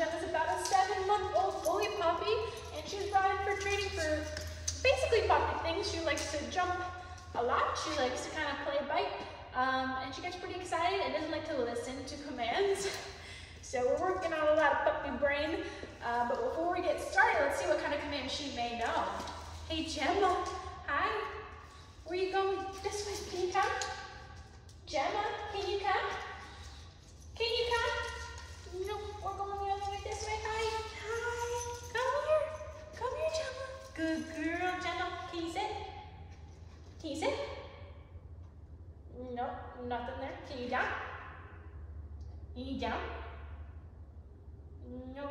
Gemma about a seven-month-old bully puppy, and she's brought in for training for basically puppy things. She likes to jump a lot. She likes to kind of play bite, um, and she gets pretty excited and doesn't like to listen to commands. So we're working on a lot of puppy brain, uh, but before we get started, let's see what kind of commands she may know. Hey, Gemma. Hi. Where you going? This way, can you come? Gemma, can you come? You sit? No, nothing there. Can you jump? Can you down? Nope.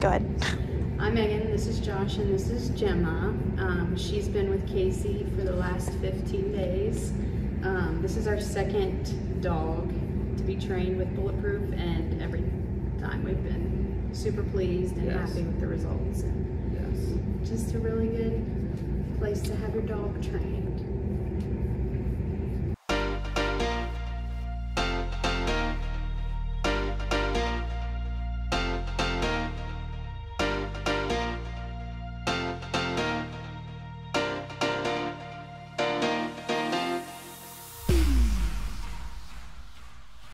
Go ahead. I'm Megan, this is Josh, and this is Gemma. Um, she's been with Casey for the last 15 days. Um, this is our second dog to be trained with Bulletproof, and every time we've been super pleased and Yes. happy with the results. And Yes. just a really good place to have your dog trained.